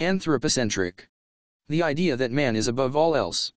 Anthropocentric. The idea that man is above all else,